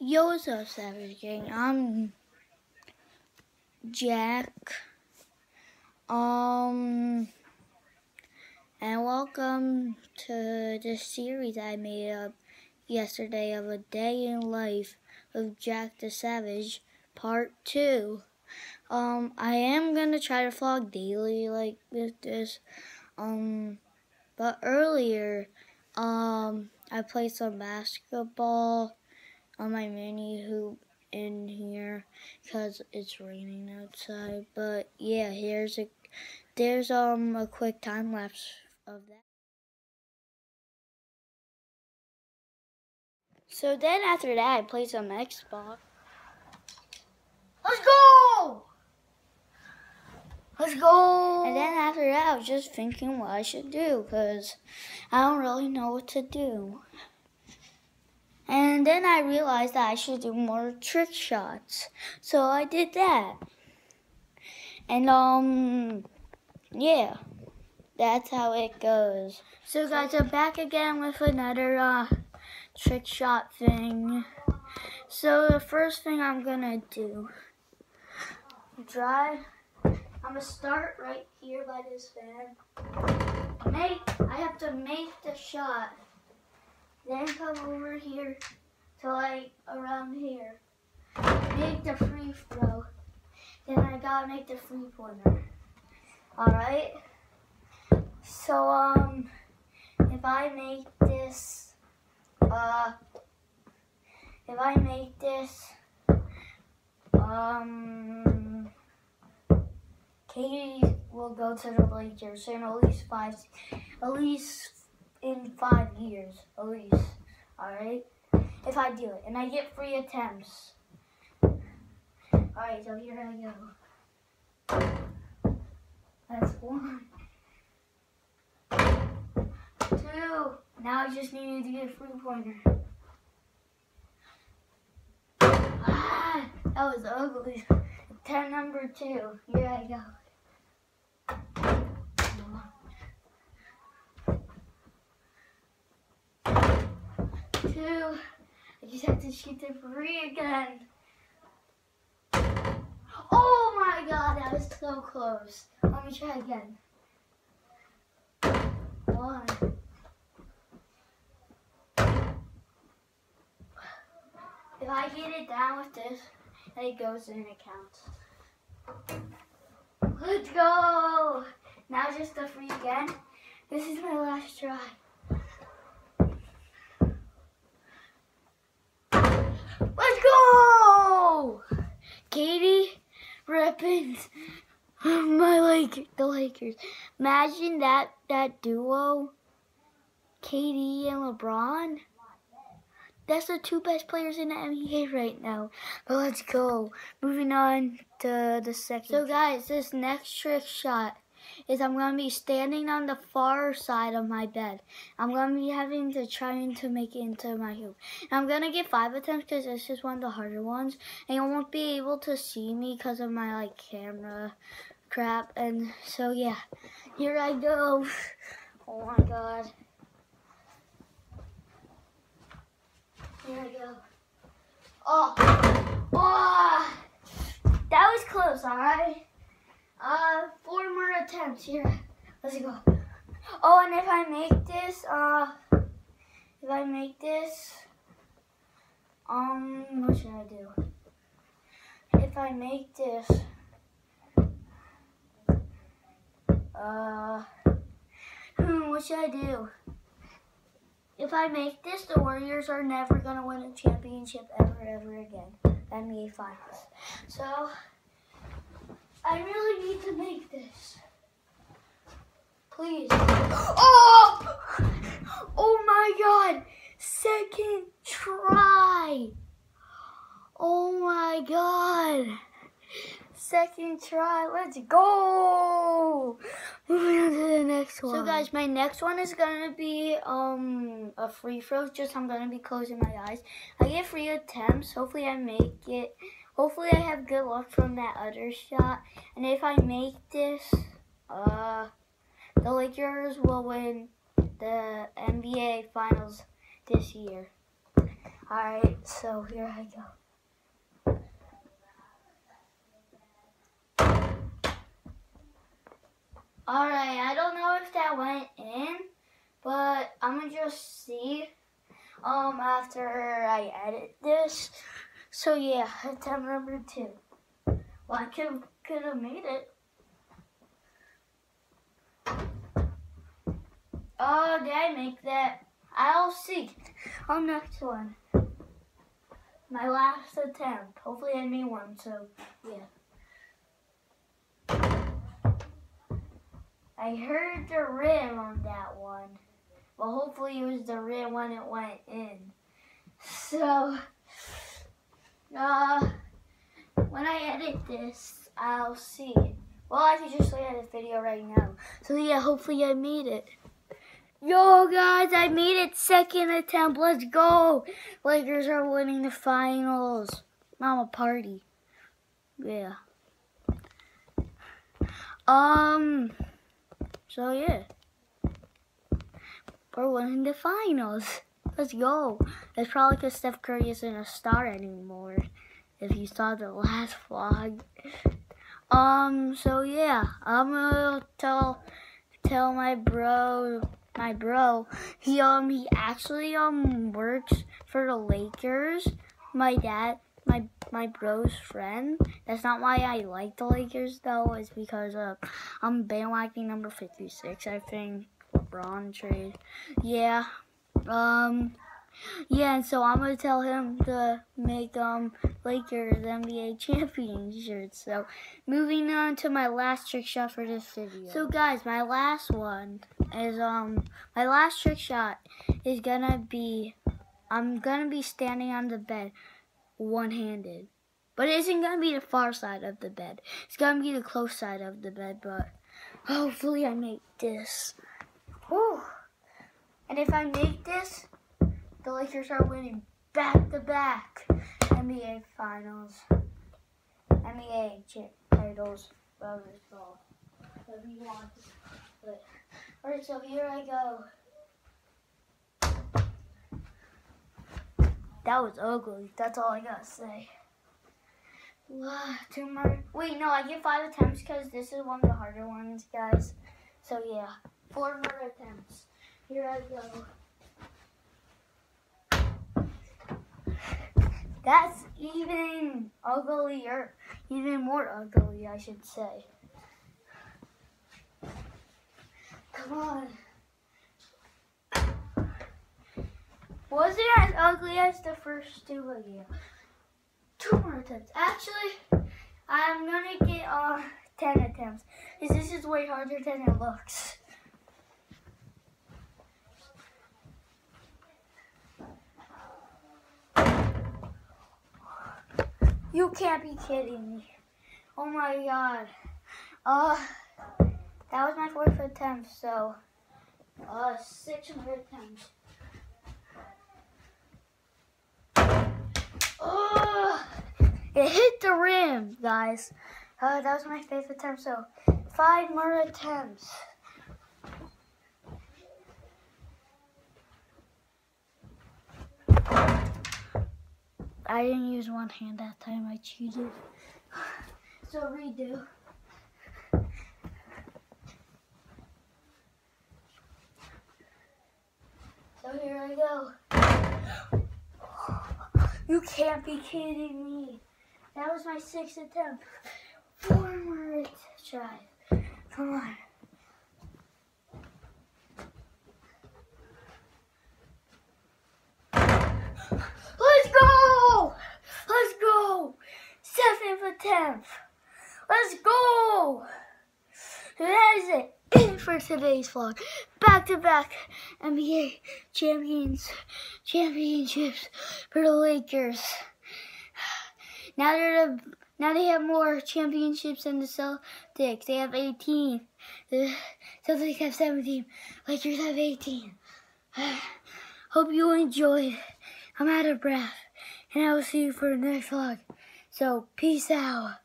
Yo, what's up, Savage Gang? I'm Jack. Um, and welcome to this series I made up yesterday of a day in life of Jack the Savage, part two. Um, I am gonna try to vlog daily like with this. Um, but earlier, um, I played some basketball on my mini hoop in here because it's raining outside. But yeah, here's a there's um a quick time lapse of that. So then after that, I played some Xbox. Let's go! Let's go! And then after that, I was just thinking what I should do because I don't really know what to do. And then I realized that I should do more trick shots. So I did that. And um yeah. That's how it goes. So guys, I'm back again with another uh trick shot thing. So the first thing I'm gonna do drive I'm gonna start right here by this fan. Make I have to make the shot. Then come over here to like around here. Make the free throw. Then I gotta make the free pointer. Alright? So um if I make this uh if I make this um KD will go to the Lakers in at least five at least in five years, at least. Alright? If I do it. And I get free attempts. Alright, so here I go. That's one. Two. Now I just needed to get a free pointer. Ah, that was ugly. Ten number two. Here I go. Two. I just have to shoot the free again. Oh my god, that was so close. Let me try again. One. If I get it down with this, it goes in, it counts. Let's go! Now just the free again. This is my last try. Let's go! KD Rippins, my like the Lakers. Imagine that that duo, KD and LeBron. That's the two best players in the NBA right now. But let's go. Moving on to the second. So guys, this next trick shot is I'm going to be standing on the far side of my bed. I'm going to be having to trying to make it into my hoop. And I'm going to get five attempts because this is one of the harder ones. And you won't be able to see me because of my like camera crap. And so yeah, here I go. Oh my god. Here I go. Oh, oh, that was close, all right? Uh, four more attempts here. Let's go. Oh, and if I make this, uh, if I make this, um, what should I do? If I make this, uh, hmm, what should I do? If I make this, the Warriors are never going to win a championship ever, ever again. NBA Finals. So, I really need to make this. Please. Oh! Oh my god! Second try! Oh my god! Second try, let's go! Moving on to the next one. So guys, my next one is gonna be um a free throw. Just I'm gonna be closing my eyes. I get free attempts. Hopefully I make it. Hopefully I have good luck from that other shot. And if I make this, uh, the Lakers will win the NBA Finals this year. Alright, so here I go. Alright, I don't know if that went in, but I'm gonna just see um after I edit this. So yeah, attempt number two. Well, I could could have made it. Oh, did I make that? I'll see on next one. My last attempt. Hopefully I made one, so yeah. I heard the rim on that one. Well, hopefully it was the rim when it went in. So, uh, when I edit this, I'll see. Well, I can just look at this video right now. So yeah, hopefully I made it. Yo guys, I made it second attempt. Let's go. Lakers are winning the finals. Mama party. Yeah. Um so yeah. We're winning the finals. Let's go. It's probably because Steph Curry isn't a star anymore. If you saw the last vlog. Um, so yeah, I'm gonna tell tell my bro my bro. He um he actually um works for the Lakers. My dad, my my bro's friend. That's not why I like the Lakers though. It's because uh I'm bandwagoning number fifty six. I think LeBron trade. Yeah. Um. Yeah, and so I'm gonna tell him to make um Lakers NBA champion shirts. So moving on to my last trick shot for this video. So guys, my last one is um my last trick shot is gonna be I'm gonna be standing on the bed one handed. But it isn't gonna be the far side of the bed. It's gonna be the close side of the bed, but hopefully I make this. Whew. And if I make this, the Lakers are winning back to back NBA finals. NBA titles, whatever it's called. Whatever you want. But alright, so here I go. That was ugly. That's all I gotta say. Two more. Wait, no, I get five attempts because this is one of the harder ones, guys. So yeah, four more attempts. Here I go. That's even uglier, even more ugly, I should say. Come on. Wasn't as ugly as the first two again. Two more attempts. Actually, I'm gonna get uh, 10 attempts. Because this is way harder than it looks. You can't be kidding me. Oh my god. Uh, that was my fourth attempt, so, uh, six more attempts. Oh, it hit the rim, guys. Uh, that was my fifth attempt, so five more attempts. I didn't use one hand that time, I cheated. So redo. So here I go. You can't be kidding me. That was my sixth attempt. More tries. Come on. Let's go! Let's go! Attempt. Let's go! That is it for today's vlog. Back to back NBA champions, championships for the Lakers. Now they're the, now they have more championships than the Celtics. They have 18. The Celtics have 17. Lakers have 18. Hope you enjoyed. I'm out of breath. And I will see you for the next vlog. So, peace out.